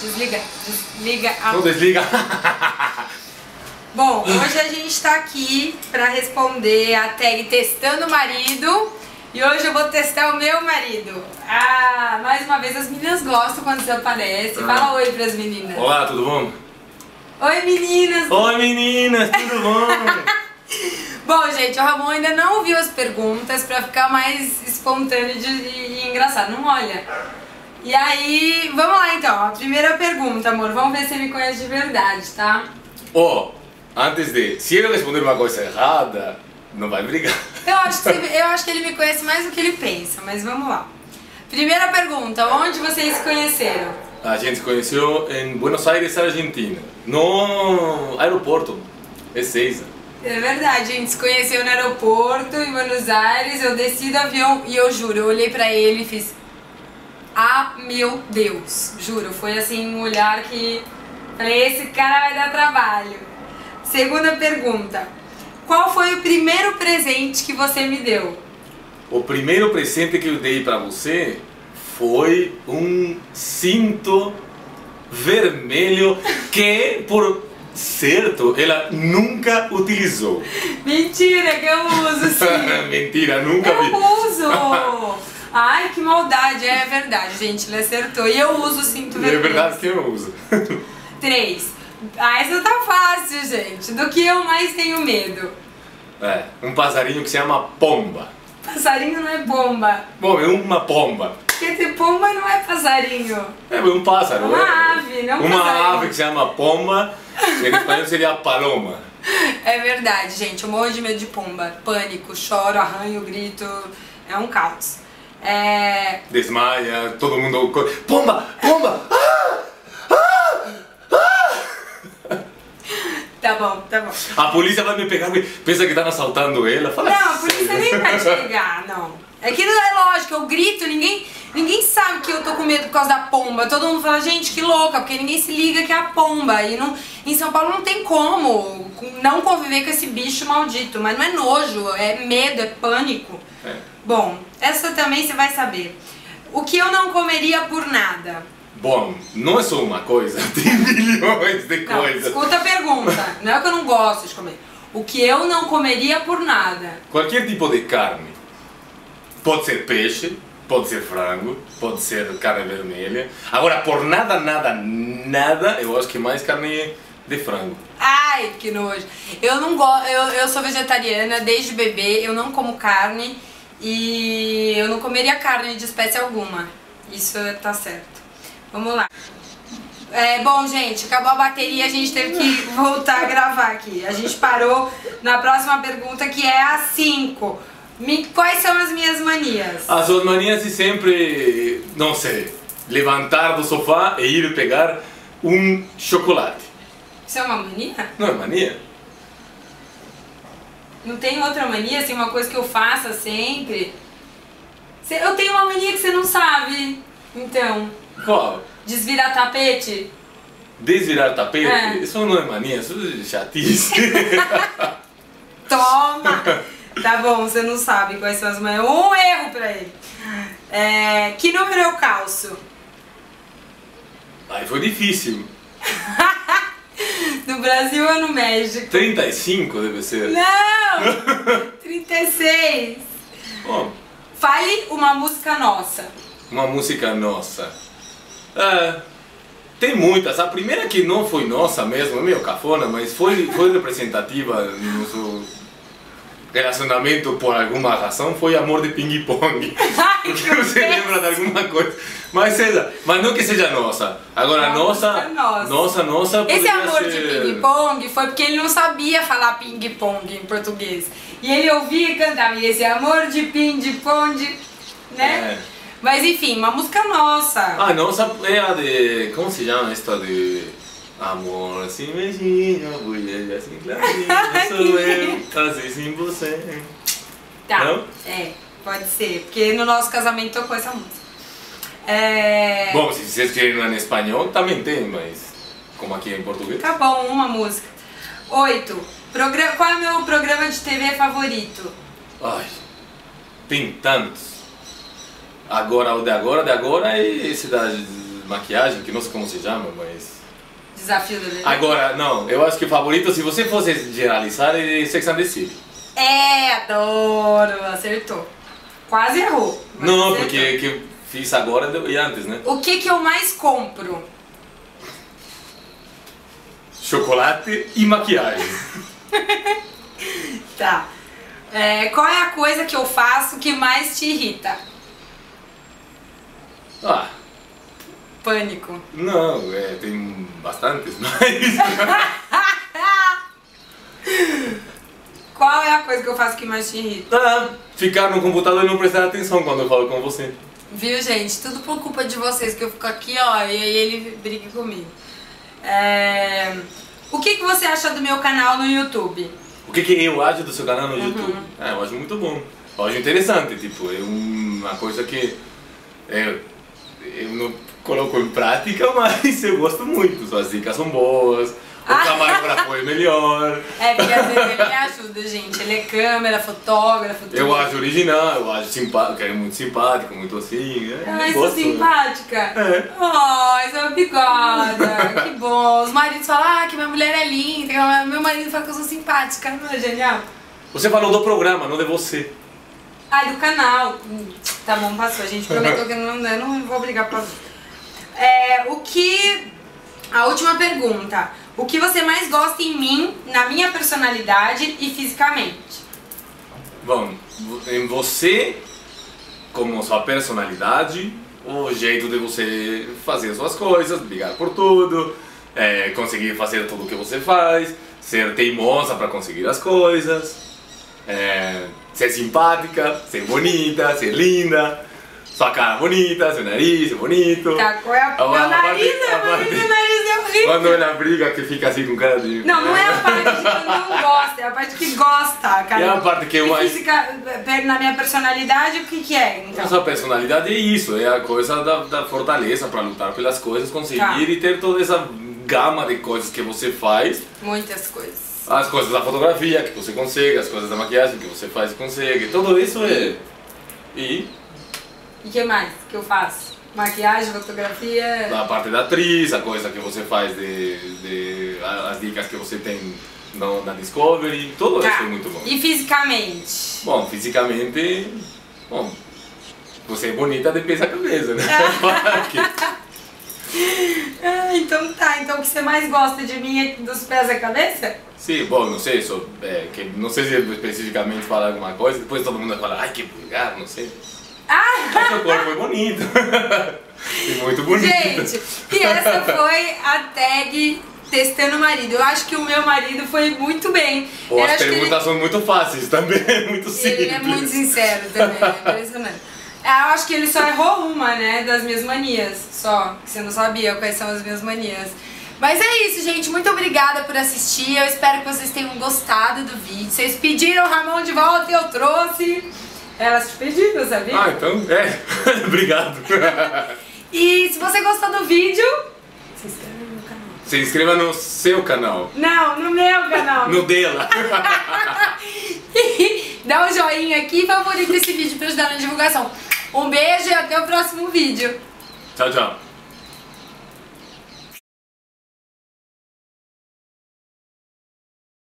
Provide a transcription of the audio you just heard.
desliga, desliga a... Não desliga. Bom, hoje a gente tá aqui pra responder a tag testando o marido e hoje eu vou testar o meu marido. Ah, mais uma vez as meninas gostam quando você aparece. Fala oi pras meninas. Olá, tudo bom? Oi meninas. Oi meninas, tudo bom? Bom, gente, o Ramon ainda não ouviu as perguntas pra ficar mais espontâneo e engraçado. Não olha. E aí, vamos lá então. A primeira pergunta, amor. Vamos ver se ele me conhece de verdade, tá? oh, antes de. Se eu responder uma coisa errada, não vai brigar. Eu acho, que, eu acho que ele me conhece mais do que ele pensa, mas vamos lá. Primeira pergunta, onde vocês se conheceram? A gente se conheceu em Buenos Aires, Argentina. No aeroporto. Ezeiza. É verdade, a gente se conheceu no aeroporto em Buenos Aires, eu desci do avião e eu juro, eu olhei pra ele e fiz Ah, meu Deus, juro, foi assim um olhar que falei, esse cara vai dar trabalho. Segunda pergunta, qual foi o primeiro presente que você me deu? O primeiro presente que eu dei pra você foi um cinto vermelho que, por certo, ela nunca utilizou. Mentira, que eu uso sim. Mentira, nunca vi. Eu uso! Ai, que maldade, é verdade, gente, ele acertou. E eu uso o cinto É vermelho. verdade que eu uso. Três. Ah, essa tá fácil, gente. Do que eu mais tenho medo? É, um passarinho que se chama pomba. Passarinho não é bomba. Bom, é uma pomba. Porque ter pomba não é passarinho. É um pássaro. Uma é. ave, não um Uma passarinho. ave que se chama pomba, em espanhol seria paloma. É verdade, gente. Eu morro de medo de pomba. Pânico, choro, arranho, grito. É um caos. É. Desmaia, todo mundo. Pomba! Pomba! Tá bom, tá bom. A polícia vai me pegar, pensa que tá assaltando ela. Fala Não, a polícia nem vai te pegar, não. É que não é lógico, eu grito, ninguém, ninguém sabe que eu tô com medo por causa da pomba. Todo mundo fala, gente, que louca, porque ninguém se liga que é a pomba. E não, em São Paulo não tem como não conviver com esse bicho maldito. Mas não é nojo, é medo, é pânico. É. Bom, essa também você vai saber. O que eu não comeria por nada? Bom, não é só uma coisa, tem milhões de Não, coisas. escuta a pergunta. Não é que eu não gosto de comer. O que eu não comeria por nada? Qualquer tipo de carne. Pode ser peixe, pode ser frango, pode ser carne vermelha. Agora, por nada, nada, nada, eu acho que mais carne de frango. Ai, que nojo. Eu não gosto, eu, eu sou vegetariana desde bebê, eu não como carne e eu não comeria carne de espécie alguma. Isso tá certo. Vamos lá. É, bom, gente, acabou a bateria, a gente teve que voltar a gravar aqui. A gente parou na próxima pergunta que é a 5. Me- Quais são as minhas manias? As suas manias de sempre, não sei, levantar do sofá e ir pegar um chocolate. Isso é uma mania? Não é mania? Não tem outra mania, assim, uma coisa que eu faça sempre? Eu tenho uma mania que você não sabe. Então, Qual? desvirar tapete. Desvirar tapete? É. Isso não é mania, isso é chatice. Toma! tá bom, você não sabe quais são as manias. Um erro pra ele. É, que número eu calço? Aí foi difícil. No Brasil ou no México? 35 deve ser. Não! 36. Bom, Fale uma música nossa. uma música nossa. É, tem muitas. A primeira que não foi nossa mesmo, é meio cafona, mas foi, foi representativa no nosso relacionamento por alguma razão, foi Amor de Ping Pong. Ai, Porque que você lembra de alguma coisa. Mas, seja, mas não que seja nossa. Agora, Uma nossa, nossa. nossa, nossa, Esse amor de ser- ping-pong foi porque ele não sabia falar ping-pong em português. E ele ouvia e cantava, e esse amor de ping-pong, né? É. Mas enfim, uma música nossa. Ah, nossa é a de. Como se chama esta de. Amor assim beijinho, mulher assim clarinho, sou eu, assim sem você. tá. não? É, pode ser. Porque no nosso casamento tocou essa música. É. Bom, se vocês querem em espanhol, também tem, mas. Como aqui é em português. Tá bom, uma música. Oito. Progra- Qual é o meu programa de TV favorito? Ai, tem tantos. Agora, o de agora, de agora é esse da maquiagem, que não sei como se chama, mas. Desafio do Lelê. Agora, não, eu acho que o favorito, se você fosse generalizar, é Sex and the City. É, adoro, acertou. Quase errou. Não, acertou. porque que eu fiz agora e antes, né? O que que eu mais compro? Chocolate e maquiagem. Tá. É, qual é a coisa que eu faço que mais te irrita? Ah, Pânico. não, é, tem bastantes, mas. Qual é a coisa que eu faço que mais te irrita? Ah, ficar no computador e não prestar atenção quando eu falo com você. Viu, gente? Tudo por culpa de vocês que eu fico aqui, ó, e aí ele briga comigo. É, O que, que você acha do meu canal no YouTube? O que, que eu acho do seu canal no YouTube? Ah, eu acho muito bom. Eu acho interessante, tipo, é uma coisa que é, eu não coloco em prática, mas eu gosto muito. Suas dicas são boas, o camarógrafo foi melhor. É, porque às vezes ele me ajuda, gente. Ele é câmera, fotógrafo, tudo. Eu acho original, eu acho simpático, é muito simpático, muito assim. É, eu sou simpática. É. Ai, sou obrigada. que bom. Os maridos falam ah, que minha mulher é linda. Meu marido fala que eu sou simpática. Não é genial? Você falou do programa, não de você. Ai, do canal. Hum, Tá bom, passou. A gente prometeu que não, eu não vou brigar pra É, o que... A última pergunta. O que você mais gosta em mim, na minha personalidade e fisicamente? Bom, em você, como sua personalidade, o jeito de você fazer as suas coisas, brigar por tudo, é, conseguir fazer tudo o que você faz, ser teimosa para conseguir as coisas, é, ser simpática, ser bonita, ser linda, sua cara bonita, seu nariz é bonito. Tá, qual é a... A- Meu a nariz é a bonito, meu nariz é horrível. Quando ela briga, que fica assim com cara de. Não, não é a parte que não gosta, é a parte que gosta, cara. É a parte que eu física, na minha personalidade, o que que é, A então? sua personalidade é isso, é a coisa da, da fortaleza para lutar pelas coisas, conseguir Tá. e ter toda essa gama de coisas que você faz. Muitas coisas. As coisas da fotografia que você consegue, as coisas da maquiagem que você faz e consegue. Tudo isso é. E E o que mais que eu faço? Maquiagem, fotografia... a parte da atriz, a coisa que você faz de. de as dicas que você tem no, na Discovery, tudo Tá. isso é muito bom. E fisicamente? Bom, fisicamente. Bom, você é bonita de pés a cabeça, né? Ah, então tá, então o que você mais gosta de mim é dos pés à cabeça? Sim, bom, não sei, só, é, que, não sei se especificamente falar alguma coisa, depois todo mundo vai falar, ai que vulgar, não sei. Ah! Mas seu corpo é bonito. e muito bonito. Gente, e essa foi a tag testando o marido. Eu acho que o meu marido foi muito bem. Ou Eu as acho que ele- perguntas são muito fáceis também, muito simples. Ele é muito sincero também, é impressionante. É, Eu acho que ele só errou uma, né, das minhas manias, só. que Você não sabia quais são as minhas manias. Mas é isso, gente. Muito obrigada por assistir. Eu espero que vocês tenham gostado do vídeo. Vocês pediram o Ramon de volta e eu trouxe. Elas te pediram, sabia? Ah, então, é. Obrigado. E se você gostou do vídeo, se inscreve no meu canal. Se inscreva no seu canal. Não, no meu canal. No dela. Dá um joinha aqui e favorita esse vídeo pra ajudar na divulgação. Um beijo e até o próximo vídeo. tchau, tchau.